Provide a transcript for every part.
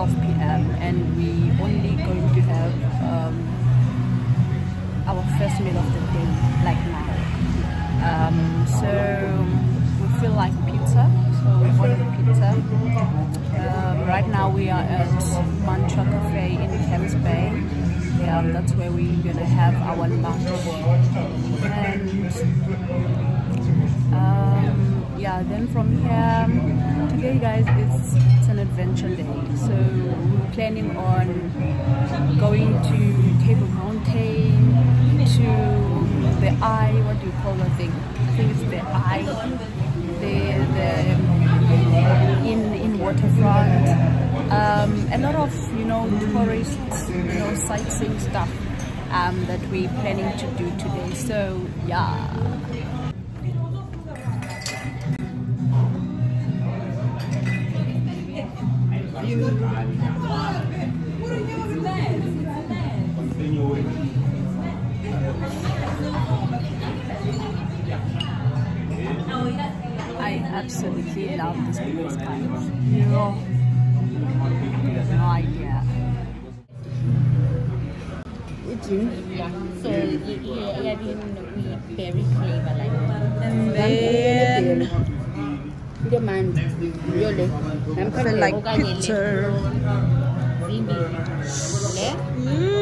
12 p.m. and we only going to have um, our first meal of the day like now. Um, so we feel like pizza, so we ordered pizza. Um, right now we are at Mantra Cafe in Camps Bay. Yeah, that's where we're gonna have our lunch. And um, yeah, then from here, today guys, it's, it's an adventure day. So we're planning on going to Table Mountain, to the Eye, what do you call that thing? I think it's the Eye, the, the in, in waterfront. Um, a lot of you know tourist you know sightseeing stuff um, that we're planning to do today so yeah I absolutely love this place guys yeah. no idea Yeah. So it, it, it we berry flavor like and then Your man, really. I'm like picture. Mm.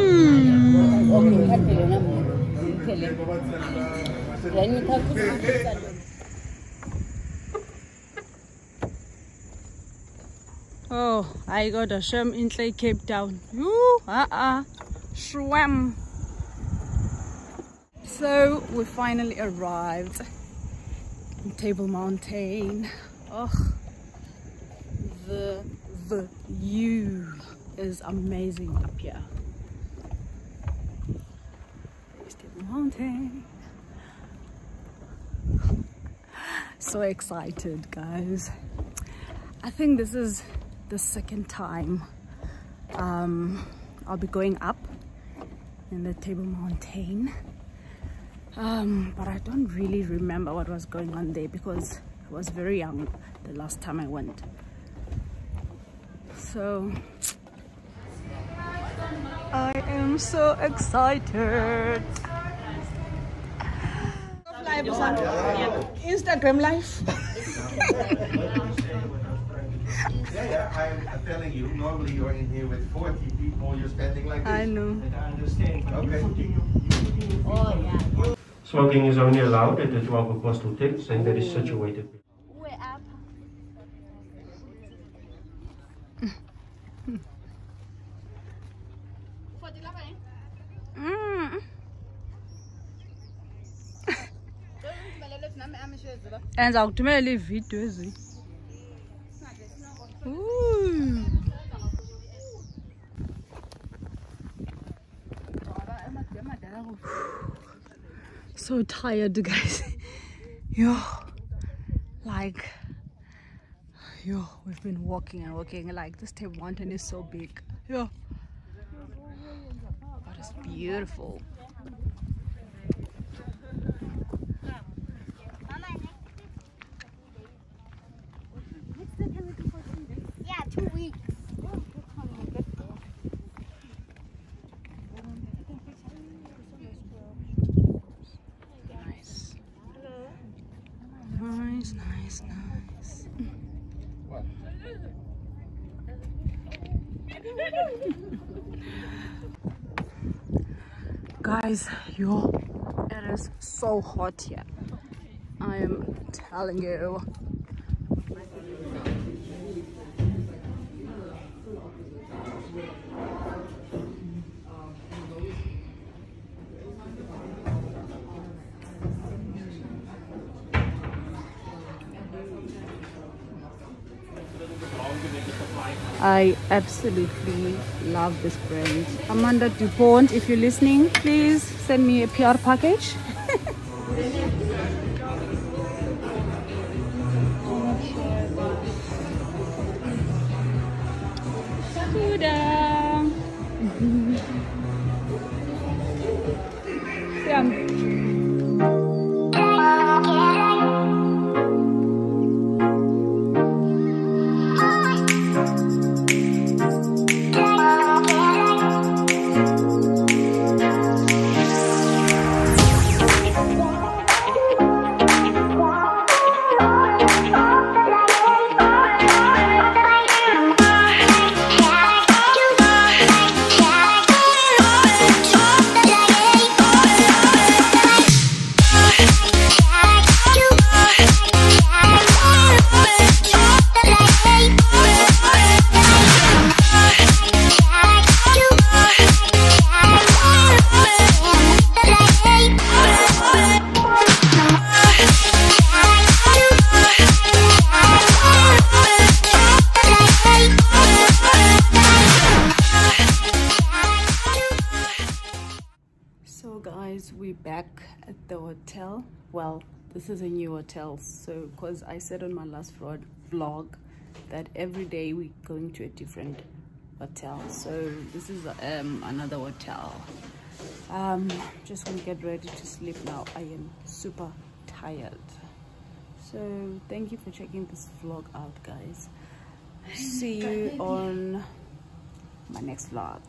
Okay, kaphela namuntu. Phele. Then you have to Oh, I got a shame in Clay Cape Town. Yoo, uh-uh. Swam. So we finally arrived in Table Mountain. Oh, the the view is amazing up here. There's Table Mountain. So excited, guys. I think this is the second time um, I'll be going up in the Table Mountain. Um, but I don't really remember what was going on there because I was very young the last time I went. So I am so excited. Instagram live. Yeah, yeah, I'm, I'm telling you, normally you're in here with 40 people, you're standing like this. I know. Okay. Oh, yeah. Smoking is only allowed at the 12 Apostle Tents and that is situated. Enza kuthumela iividiyo ezi Ooh. So tired guys. Yo like yo we've been walking and walking. Like this mountain is so big. Yo. But it's beautiful guys it is so hot here. I am telling you I absolutely love this brand. Amanda DuPont, if you're listening, please send me a PR package. Siap. Guys, we're back at the hotel. Well, this is a new hotel. So, because I said on my last vlog, that every day we're going to a different hotel. So this is um, another hotel. Um, just gonna get ready to sleep now. I am super tired. So thank you for checking this vlog out, guys. See you on my next vlog.